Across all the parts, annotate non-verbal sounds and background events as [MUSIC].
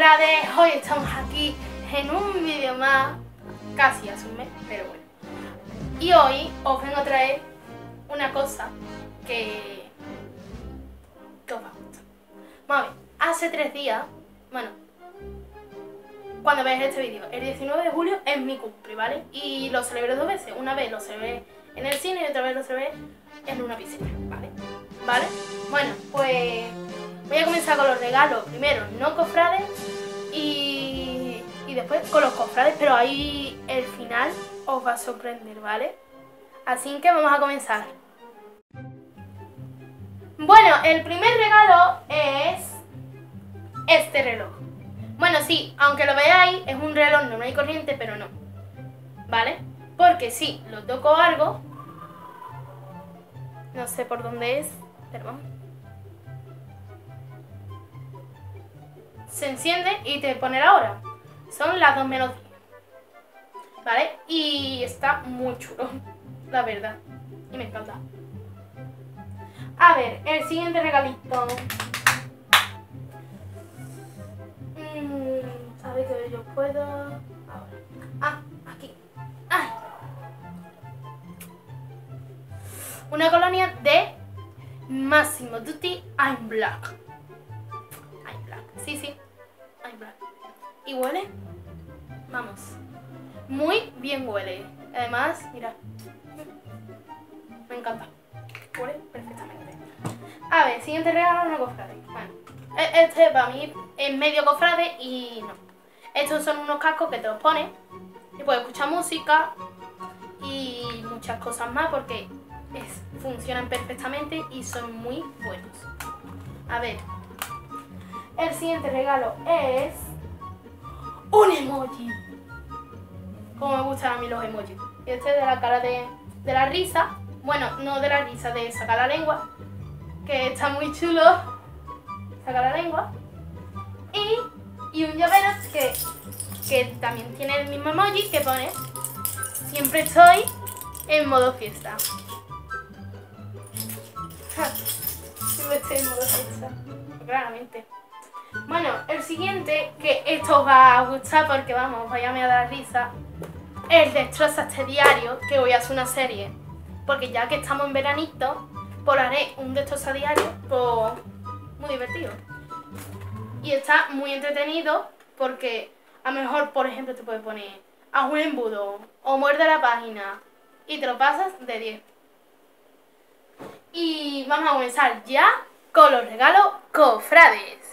Hoy estamos aquí en un vídeo más, casi hace un mes, pero bueno. Y hoy os vengo a traer una cosa que, que os va a gustar. Vamos a ver, hace tres días, bueno, cuando veáis este vídeo, el 19 de julio es mi cumple, ¿vale? Y lo celebré dos veces, una vez lo celebré en el cine y otra vez lo celebré en una piscina, ¿vale? ¿Vale? Bueno, pues voy a comenzar con los regalos. Primero, no cofrades después con los cofrades, pero ahí el final os va a sorprender, ¿vale? Así que vamos a comenzar. Bueno, el primer regalo es este reloj. Bueno, sí, aunque lo veáis, es un reloj normal y corriente, pero no. ¿Vale? Porque si lo toco algo, no sé por dónde es, vamos. Se enciende y te pone la hora. Son las 2 menos 10. ¿Vale? Y está muy chulo, [LAUGHS] la verdad. Y me encanta. A ver, el siguiente regalito. Mm, a ver que yo puedo. Ah, aquí. Ay. Una colonia de Massimo Dutti I'm Black. I'm Black. Sí, sí. ¿Y huele? Vamos. Muy bien huele. Además, mira. Me encanta. Huele perfectamente. A ver, siguiente regalo, una cofrade. Bueno, e- este para mí es medio cofrade y no. Estos son unos cascos que te los pones y puedes escuchar música y muchas cosas más porque funcionan perfectamente y son muy buenos. A ver, el siguiente regalo es un emoji. Como me gustan a mí los emojis. Este es de la cara de, de la risa. Bueno, no de la risa, de sacar la lengua. Que está muy chulo. Sacar la lengua. Y, y un llavero que, que también tiene el mismo emoji que pone Siempre estoy en modo fiesta. [LAUGHS] Siempre estoy en modo fiesta. Claramente. Bueno, el siguiente, que esto os va a gustar porque vamos, vaya a dar risa, es Destroza este diario, que voy a hacer una serie. Porque ya que estamos en veranito, pues haré un Destroza diario, pues muy divertido. Y está muy entretenido porque a lo mejor, por ejemplo, te puedes poner a un embudo o muerde la página y te lo pasas de 10. Y vamos a comenzar ya con los regalos cofrades.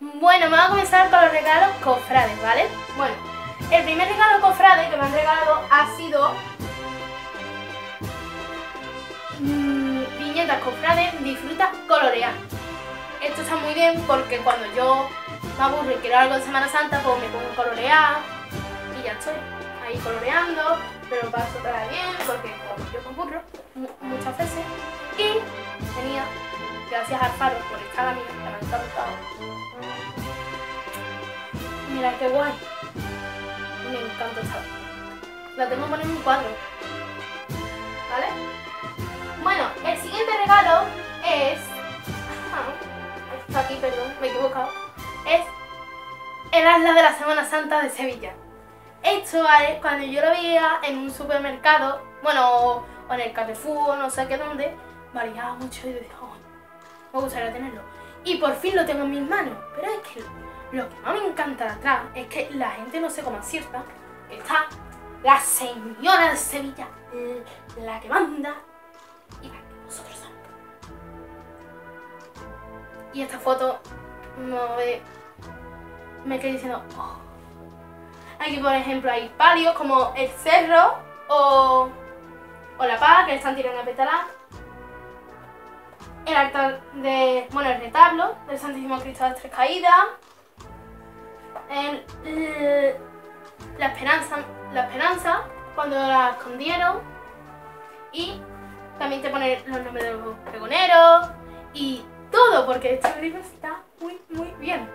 Bueno, vamos a comenzar con los regalos cofrades, ¿vale? Bueno, el primer regalo cofrade que me han regalado ha sido mm, viñetas cofrades, disfruta colorear. Esto está muy bien porque cuando yo me aburro y quiero algo de Semana Santa, pues me pongo a colorear y ya estoy ahí coloreando, pero paso para bien porque como yo me aburro mu- muchas veces. Y tenía, gracias al faro por estar a mí, Mira qué guay. Me encanta esta. La tengo que poner en un cuadro. ¿Vale? Bueno, el siguiente regalo es. Ah, Está aquí, perdón, me he equivocado. Es el asla de la Semana Santa de Sevilla. Esto ¿vale? cuando yo lo veía en un supermercado, bueno, o, en el Carrefour, no sé qué dónde, variaba mucho y yo decía, "Oh, me gustaría tenerlo. Y por fin lo tengo en mis manos. Pero es que lo que más me encanta de atrás es que la gente no sé cómo acierta. Está la señora de Sevilla, la que manda y la que nosotros somos. Y esta foto no ve, me quedé diciendo, "Oh". Aquí, por ejemplo, hay palios como el cerro o, o la paz que le están tirando a petalá. El altar de. Bueno, el retablo del Santísimo Cristo de las Tres Caídas. La esperanza. La esperanza cuando la escondieron. Y también te pone los nombres de los pregoneros. Y todo, porque este libro está muy, muy bien.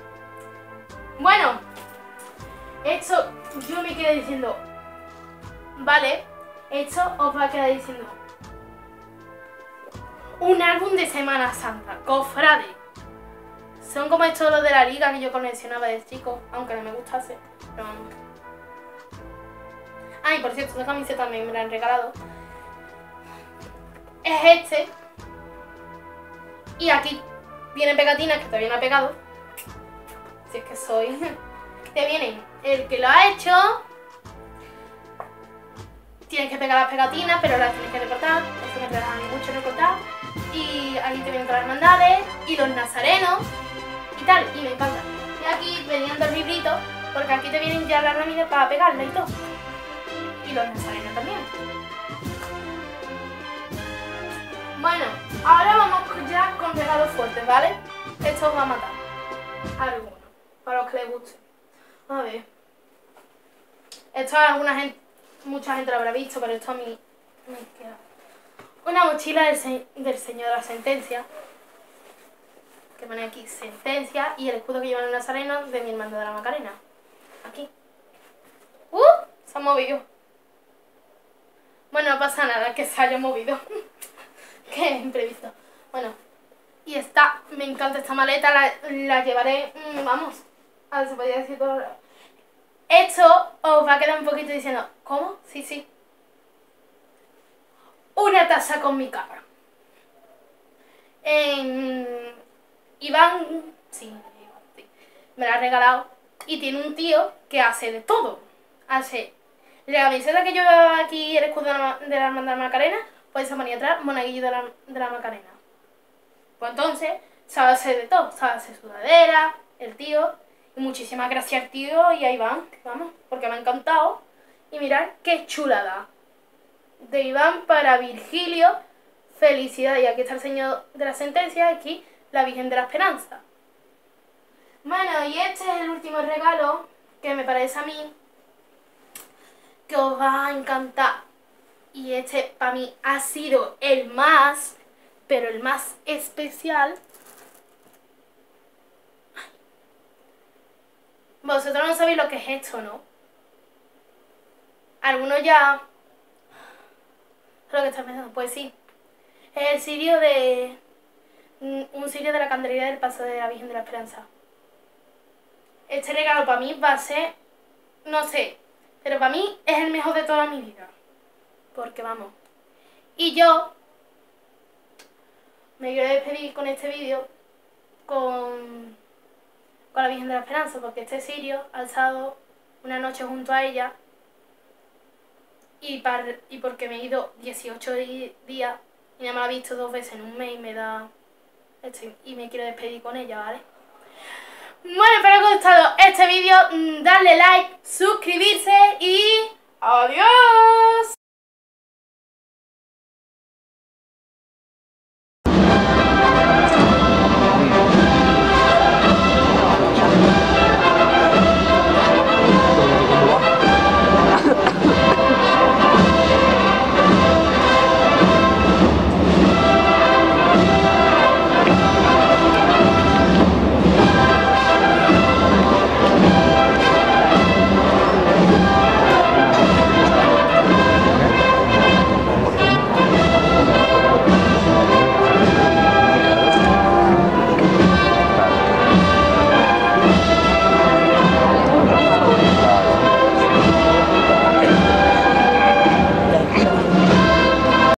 Bueno, esto yo me quedé diciendo. Vale, esto os va a quedar diciendo. Un álbum de Semana Santa, cofrade. Son como estos los de la liga que yo coleccionaba de chico, aunque no me gustase. Pero vamos. Ay, por cierto, esta camiseta también me la han regalado. Es este. Y aquí vienen pegatinas que todavía no ha pegado. Si es que soy. [LAUGHS] Te vienen el que lo ha hecho. Tienes que pegar las pegatinas, pero las tienes que recortar. Eso me mucho recortar. Y aquí te vienen todas las hermandades y los nazarenos y tal. Y me encanta. Y aquí venían dos libritos, porque aquí te vienen ya las láminas para pegarla y todo. Y los nazarenos también. Bueno, ahora vamos ya con regalos fuertes, ¿vale? Esto os va a matar. Algunos, para los que les guste. A ver. Esto alguna gente, mucha gente lo habrá visto, pero esto a mí me queda. Una mochila del, del Señor de la Sentencia. Que pone aquí Sentencia y el escudo que lleva el Nazareno de mi hermano de la Macarena. Aquí. ¡Uh! Se ha movido. Bueno, no pasa nada que se haya movido. [LAUGHS] Qué imprevisto. Bueno, y esta, me encanta esta maleta, la, la llevaré, mm, vamos, a ver, se podría decir todo. Esto os va a quedar un poquito diciendo, ¿cómo? Sí, sí. Una taza con mi cara. En... Iván, me la ha regalado y tiene un tío que hace de todo. Hace la camiseta que yo veo aquí, el escudo de la, de la hermandad Macarena, pues se ponía atrás monaguillo de la, de la Macarena. Pues entonces, sabe hacer de todo, sabe hacer sudadera, el tío, muchísimas gracias al tío y a Iván, vamos, porque me ha encantado. Y mirad qué chulada. De Iván para Virgilio, felicidad. Y aquí está el señor de la sentencia, aquí la Virgen de la Esperanza. Bueno, y este es el último regalo que me parece a mí que os va a encantar. Y este para mí ha sido el más, pero el más especial. Vosotros no sabéis lo que es esto, ¿no? Algunos ya... Lo que están pensando, pues sí. Es el sirio de... Un sirio de la Candelería del Paso de la Virgen de la Esperanza. Este regalo para mí va a ser... No sé, pero para mí es el mejor de toda mi vida. Porque vamos. Y yo me quiero despedir con este vídeo con, con la Virgen de la Esperanza, porque este sirio ha estado una noche junto a ella y, y porque me he ido 18 días y no me la he visto dos veces en un mes y me da... Y me quiero despedir con ella, ¿vale? Bueno, espero que os haya gustado este vídeo, mm, darle like, suscribirse y... ¡Adiós!